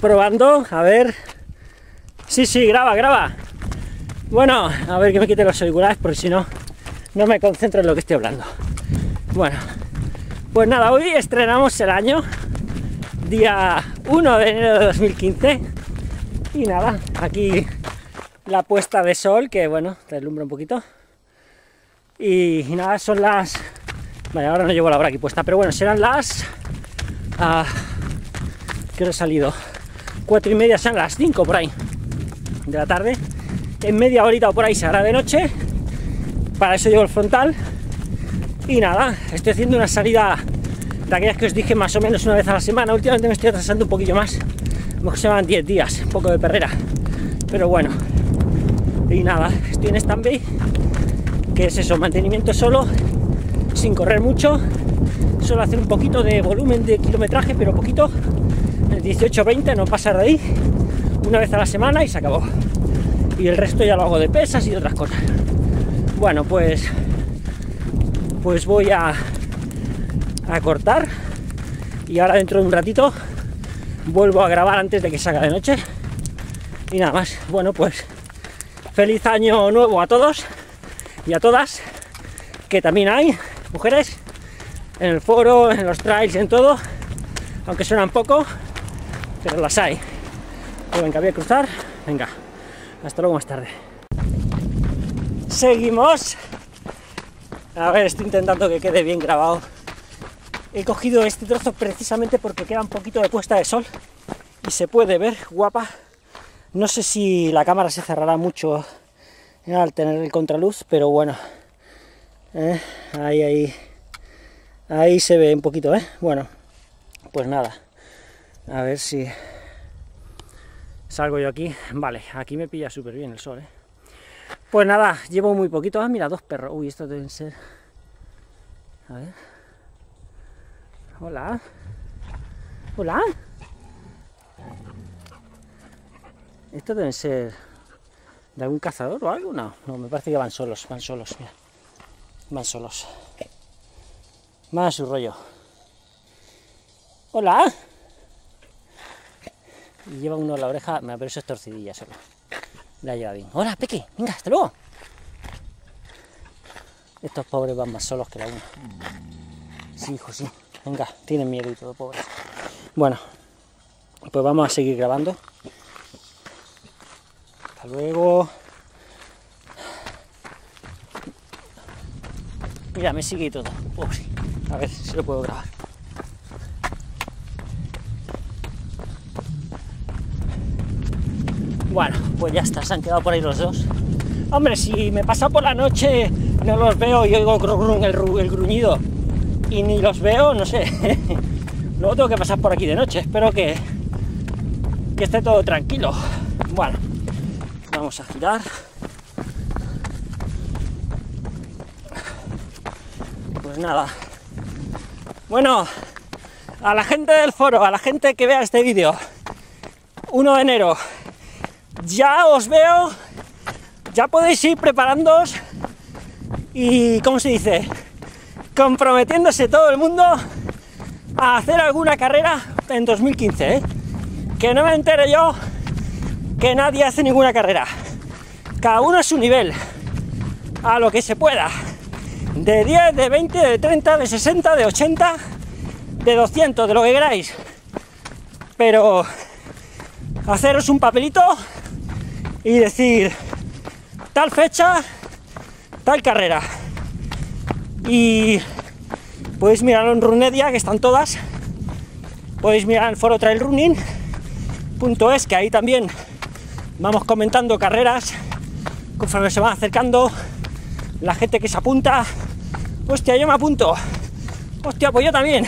Probando, a ver. Sí, sí, graba, graba. Bueno, a ver que me quite los auriculares porque si no, no me concentro en lo que estoy hablando. Bueno, pues nada, hoy estrenamos el año, día 1 de enero de 2015. Y nada, aquí la puesta de sol, que bueno, deslumbra un poquito. Y, nada, son las. Vale, ahora no llevo la hora aquí puesta, pero bueno, serán las. ah, ¿Qué hora he salido? Cuatro y media, serán las 5 por ahí de la tarde. En media horita o por ahí se hará de noche. Para eso llevo el frontal. Y nada, estoy haciendo una salida de aquellas que os dije más o menos una vez a la semana. Últimamente me estoy atrasando un poquillo más. Como que se van 10 días, un poco de perrera. Pero bueno. Y nada, estoy en stand-by. Que es eso, mantenimiento solo, sin correr mucho. Solo hacer un poquito de volumen de kilometraje, pero poquito. El 18-20, no pasar de ahí. Una vez a la semana y se acabó. Y el resto ya lo hago de pesas y otras cosas. Bueno, pues. Pues voy a. a cortar. Y ahora dentro de un ratito vuelvo a grabar antes de que salga de noche. Y nada más. Bueno, pues. Feliz año nuevo a todos y a todas. Que también hay mujeres en el foro, en los trails, en todo. Aunque suenan poco, pero las hay. Pues venga, voy a cruzar. Venga, hasta luego más tarde. Seguimos. A ver, estoy intentando que quede bien grabado. He cogido este trozo precisamente porque queda un poquito de puesta de sol y se puede ver guapa. No sé si la cámara se cerrará mucho al tener el contraluz, pero bueno. Eh, ahí, ahí. Ahí se ve un poquito, ¿eh? Bueno, pues nada. A ver si salgo yo aquí. Vale, aquí me pilla súper bien el sol, ¿eh? Pues nada, llevo muy poquito. Ah, mira, dos perros. Uy, estos deben ser... A ver. Hola. Hola. Estos deben ser de algún cazador o algo. No, no, me parece que van solos, van solos, mira. Van solos. A su rollo. Hola. Y lleva uno la oreja, me es torcidilla solo. La lleva bien. Hola, Peque, venga, hasta luego. Estos pobres van más solos que la una. Sí, hijo, sí. Venga, tienen miedo y todo, pobres. Bueno, pues vamos a seguir grabando. Hasta luego. Mira, me sigue y todo. A ver si lo puedo grabar. Bueno, pues ya está, se han quedado por ahí los dos. Hombre, si me pasa por la noche, no los veo y oigo el, el gruñido y ni los veo, no sé. Luego tengo que pasar por aquí de noche. Espero que, que esté todo tranquilo. Bueno, vamos a girar. Pues nada. Bueno, a la gente del foro, a la gente que vea este vídeo, 1 de enero, ya os veo, ya podéis ir preparándoos y, ¿cómo se dice? Comprometiéndose todo el mundo a hacer alguna carrera en 2015, ¿eh? Que no me entere yo que nadie hace ninguna carrera. Cada uno a su nivel, a lo que se pueda. De 10, de 20, de 30, de 60, de 80, de 200, de lo que queráis. Pero haceros un papelito y decir tal fecha, tal carrera. Y podéis mirarlo en Runedia, que están todas. Podéis mirar el foro Trail Running. Punto es que ahí también vamos comentando carreras conforme se van acercando la gente que se apunta. Hostia, yo me apunto. Hostia, pues yo también.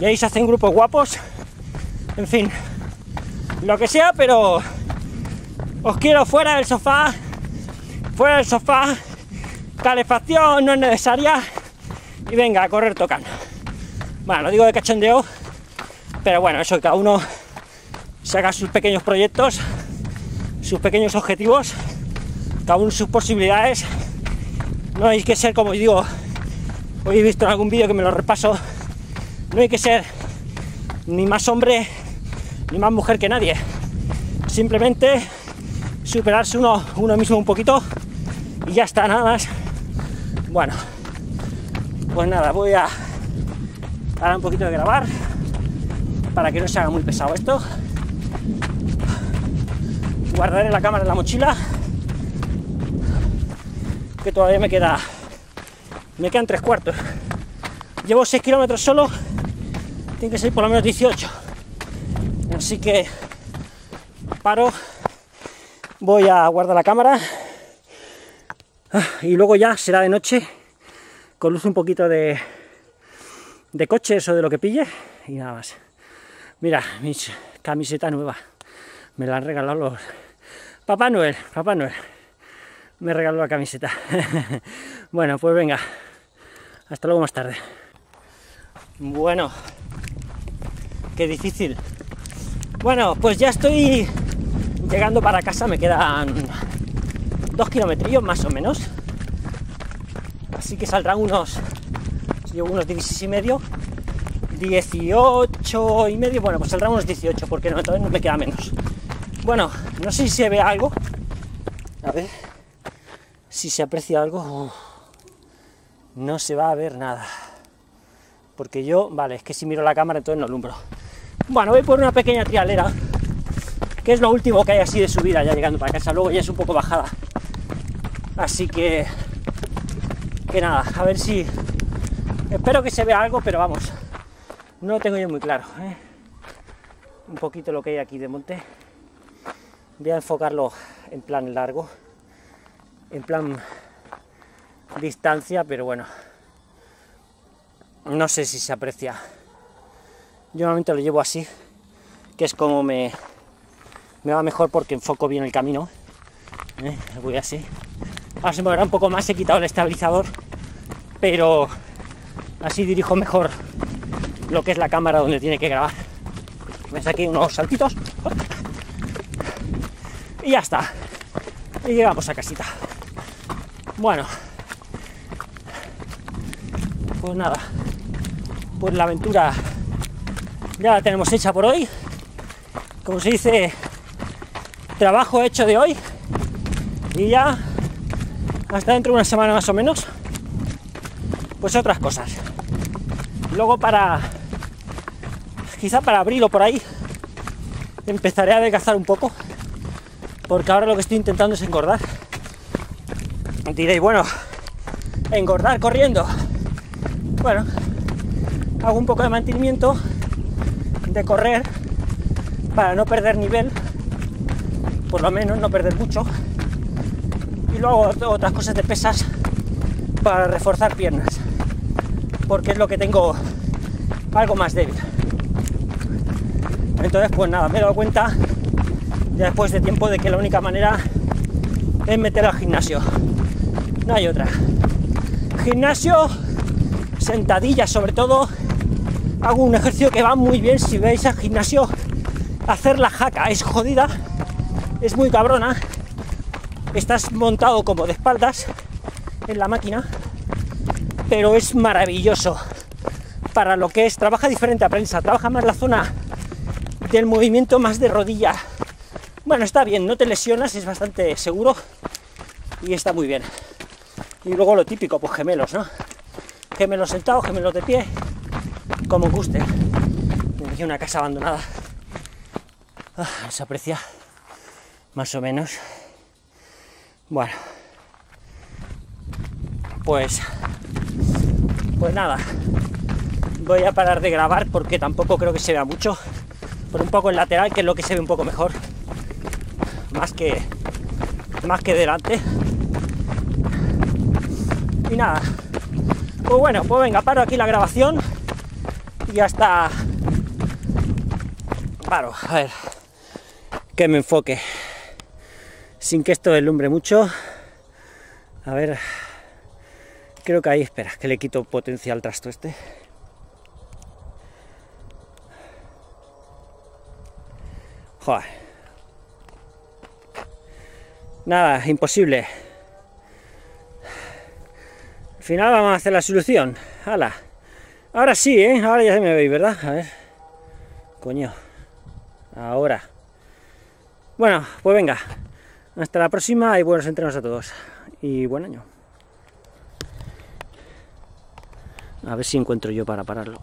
Y ahí se hacen grupos guapos. En fin, lo que sea, pero os quiero fuera del sofá. Fuera del sofá. Calefacción no es necesaria. Y venga, a correr tocando. Bueno, lo digo de cachondeo. Pero bueno, eso que cada uno se haga sus pequeños proyectos, sus pequeños objetivos, cada uno sus posibilidades. No hay que ser, como digo, hoy he visto en algún vídeo que me lo repaso, no hay que ser ni más hombre ni más mujer que nadie. Simplemente superarse uno, uno mismo un poquito y ya está, nada más. Bueno, pues nada, voy a dar un poquito de grabar para que no se haga muy pesado esto. Guardaré la cámara en la mochila, que todavía me queda, me quedan tres cuartos. Llevo 6 kilómetros solo, tiene que ser por lo menos 18. Así que paro, voy a guardar la cámara y luego ya será de noche con luz un poquito de, de coches o de lo que pille y nada más. Mira, mi camiseta nueva. Me la han regalado los... Papá Noel, Papá Noel. Me regaló la camiseta. bueno, pues venga. Hasta luego más tarde. Bueno, qué difícil. Bueno, pues ya estoy llegando para casa. Me quedan dos kilómetros más o menos. Así que saldrán unos... Llevo unos 16 y medio 18 y medio, bueno, pues saldrán unos 18, porque no, entonces no me queda menos. Bueno, no sé si se ve algo. A ver si se aprecia algo. no se va a ver nada. Porque yo, vale, es que si miro la cámara entonces no alumbro. Bueno, voy por una pequeña trialera, que es lo último que hay así de subida ya llegando para casa. Luego ya es un poco bajada. Así que, que nada, a ver si... Espero que se vea algo, pero vamos, no lo tengo yo muy claro. ¿eh? Un poquito lo que hay aquí de monte. Voy a enfocarlo en plan largo, en plan distancia, pero bueno, no sé si se aprecia. Yo normalmente lo llevo así, que es como me, me va mejor porque enfoco bien el camino. ¿eh? Voy así. Ahora se me verá un poco más, he quitado el estabilizador, pero así dirijo mejor lo que es la cámara donde tiene que grabar. Me saqué unos saltitos y ya está. Y llegamos a casita. Bueno, pues nada, pues la aventura ya la tenemos hecha por hoy. Como se dice, trabajo hecho de hoy. Y ya hasta dentro de una semana más o menos, pues otras cosas. Luego para quizá para abril o por ahí, empezaré a adelgazar un poco, porque ahora lo que estoy intentando es engordar. Diréis, bueno, engordar corriendo. Bueno, hago un poco de mantenimiento, de correr, para no perder nivel, por lo menos no perder mucho. Y luego otras cosas de pesas para reforzar piernas, porque es lo que tengo algo más débil. Entonces, pues nada, me he dado cuenta ya después de tiempo de que la única manera es meter al gimnasio. No hay otra. Gimnasio, sentadillas sobre todo. Hago un ejercicio que va muy bien si veis al gimnasio hacer la jaca. Es jodida, es muy cabrona. Estás montado como de espaldas en la máquina, pero es maravilloso para lo que es. Trabaja diferente a prensa, trabaja más la zona del movimiento más de rodilla. Bueno, está bien, no te lesionas, es bastante seguro y está muy bien. Y luego lo típico, pues gemelos, ¿no? Gemelos sentados, gemelos de pie, como guste. Me una casa abandonada. Ah, se aprecia más o menos. Bueno, pues, pues nada, voy a parar de grabar porque tampoco creo que se vea mucho. Por un poco el lateral, que es lo que se ve un poco mejor, más que, más que delante. Y nada, pues bueno, pues venga, paro aquí la grabación. Y hasta... Paro, a ver, que me enfoque, sin que esto deslumbre mucho. A ver, creo que ahí, espera, que le quito potencia al trasto este. Nada, imposible. Al final vamos a hacer la solución. ¡Hala! Ahora sí, ¿eh? Ahora ya se me veis, ¿verdad? A ver. Coño. Ahora. Bueno, pues venga. Hasta la próxima y buenos entrenos a todos. Y buen año. A ver si encuentro yo para pararlo.